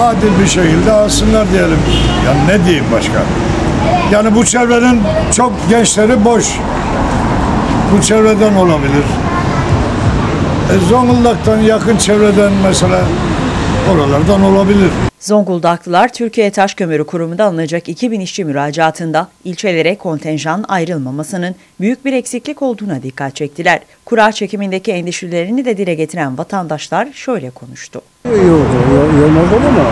Adil bir şekilde alsınlar diyelim. Ya ne diyeyim başka? Yani bu çevrenin çok gençleri boş. Bu çevreden olabilir. E, Zonguldak'tan yakın çevreden mesela oralardan olabilir. Zonguldaklılar Türkiye Taş Kömürü Kurumu'nda alınacak 2000 işçi müracaatında ilçelere kontenjan ayrılmamasının büyük bir eksiklik olduğuna dikkat çektiler. Kura çekimindeki endişelerini de dile getiren vatandaşlar şöyle konuştu. İyi oldu. İyi olur mu?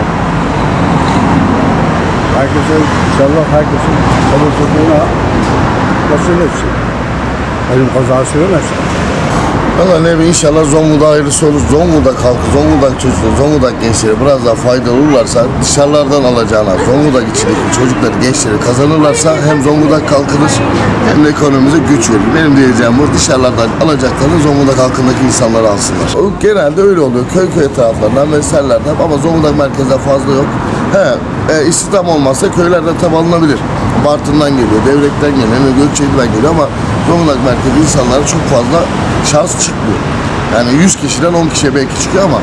Herkese inşallah herkesin çalıştığına nasıl etsin. Ölüm kazası görmesin. Valla ne bileyim inşallah Zonguldak ayrısı olur. Zonguldak halkı, Zonguldak çocukları, Zonguldak gençleri biraz daha faydalı olurlarsa dışarılardan alacağına Zonguldak içindeki çocukları, gençleri kazanırlarsa hem Zonguldak kalkınır hem de ekonomimize güç verir. Benim diyeceğim bu dışarılardan alacaklarını Zonguldak halkındaki insanlar alsınlar. O genelde öyle oluyor. Köy köy taraflarından vesairelerden ama Zonguldak merkezde fazla yok. He, e, istihdam olmazsa köylerden tabi alınabilir. Bartın'dan geliyor, Devrek'ten geliyor, Gökçeada'dan geliyor ama Zonguldak merkezi insanlara çok fazla şans çıkmıyor. Yani 100 kişiden 10 kişiye belki çıkıyor ama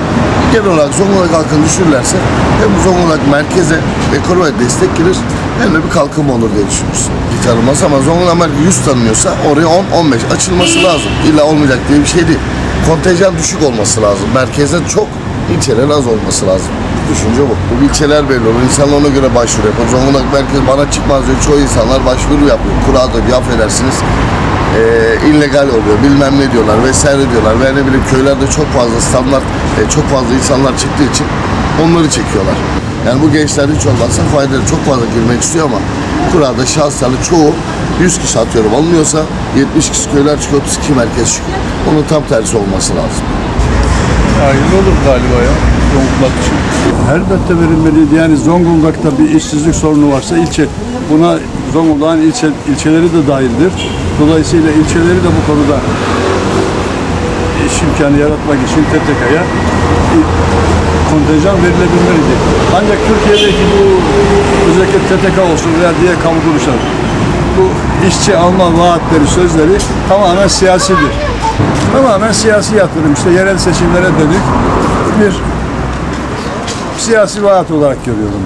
genel olarak Zonguldak halkını düşürürlerse hem Zonguldak merkeze ekonomiye destek gelir hem de bir kalkınma olur diye düşünüyoruz. Bir ama Zonguldak merkezi 100 tanınıyorsa oraya 10-15 açılması lazım. İlla olmayacak diye bir şey değil. Kontenjan düşük olması lazım. Merkezden çok ilçelerin az olması lazım. Düşünce bu. Bu ilçeler belli olur. İnsanlar ona göre başvuru yapıyor. Zonguldak merkez bana çıkmaz diyor. Çoğu insanlar başvuru yapıyor. Kura da bir affedersiniz e, illegal oluyor bilmem ne diyorlar vesaire diyorlar ve ne bileyim köylerde çok fazla standart e, çok fazla insanlar çıktığı için onları çekiyorlar. Yani bu gençler hiç olmazsa faydalı çok fazla girmek istiyor ama kurada şahıslarla çoğu 100 kişi atıyorum alınıyorsa 70 kişi köyler çıkıyor 32 merkez çıkıyor. Onun tam tersi olması lazım. Hayırlı olur galiba ya Zonguldak için. Elbette verilmeliydi. Yani Zonguldak'ta bir işsizlik sorunu varsa ilçe buna Zonguldak'ın ilçe, ilçeleri de dahildir. Dolayısıyla ilçeleri de bu konuda iş imkanı yaratmak için TTK'ya kontenjan verilebilmeliydi. Ancak Türkiye'deki bu özellikle TTK olsun veya diğer kamu kuruluşları bu işçi alma vaatleri, sözleri tamamen siyasidir. Tamamen siyasi yatırım. işte yerel seçimlere dönük bir siyasi vaat olarak görüyorum.